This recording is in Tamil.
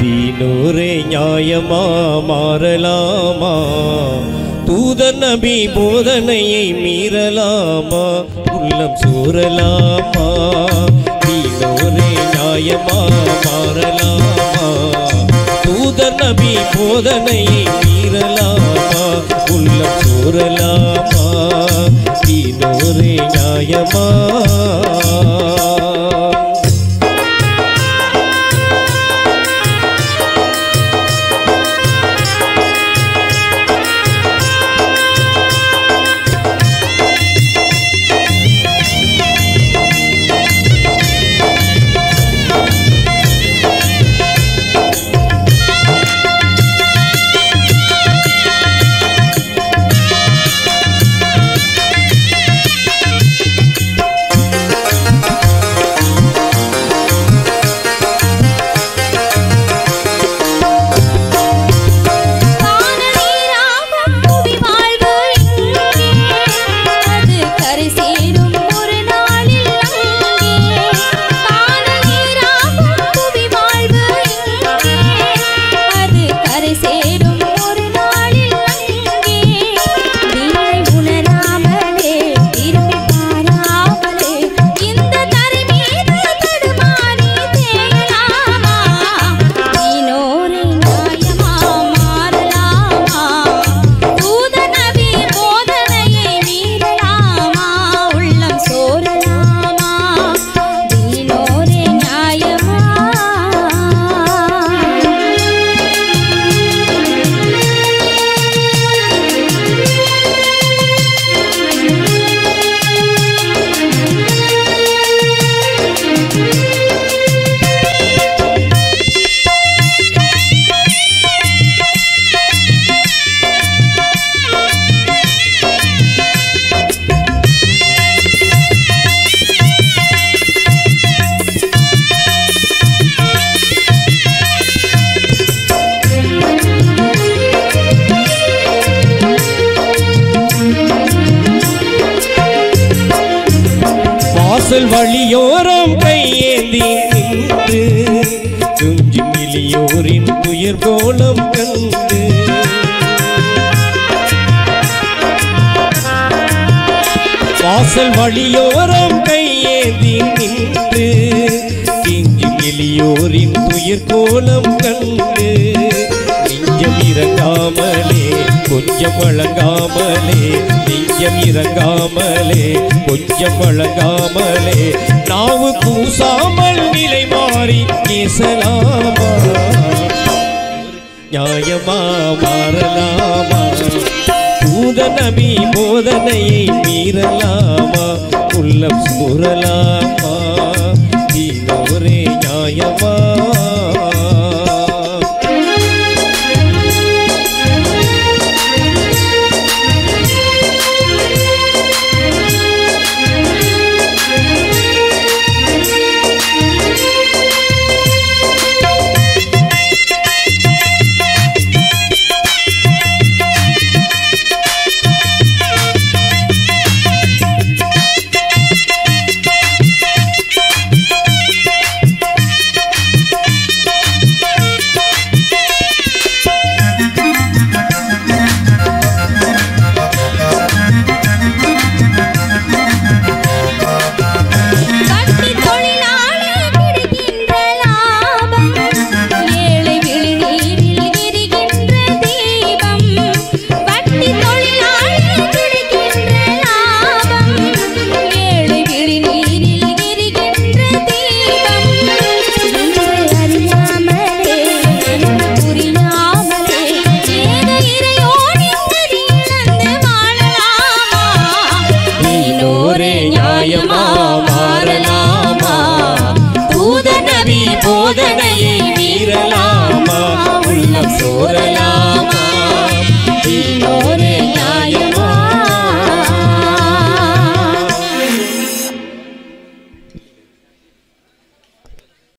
தீனூரே நியாயமா மாறலாமா? தூதர் நபி போதனையை மீறலாமா? உள்ளம் சூறலாமா? தீனூரே நியாயமா மாறலாமா? தூதர் நபி போதனையை மீறலாமா? உள்ளம் சூறலாமா? தீனூரே நியாயமா? வாசல் வழியோரம் கையேந்தி நின்று துஞ்சி மிலியோரின் துயர் கோலம் கண்டு. வாசல் வழியோரம் கையேந்தி நின்று கிஞ்சி மிலியோரின் துயர் கோலம் கண்டு. நெஞ்சம் இறக்காமலே கொஞ்சம் வழங்காமலே நெஞ்சம் இறங்காமலே கொஞ்சம் வழங்காமலே நாவு கூசாமல் நிலை மாறி பேசலாமா நியாயமா மாறலாமா? தூத நபி போதனையை மீறலாமா? உள்ளம் முரலாமா சோதனையை மீறலாமா? உள்ளம் சோரலாமா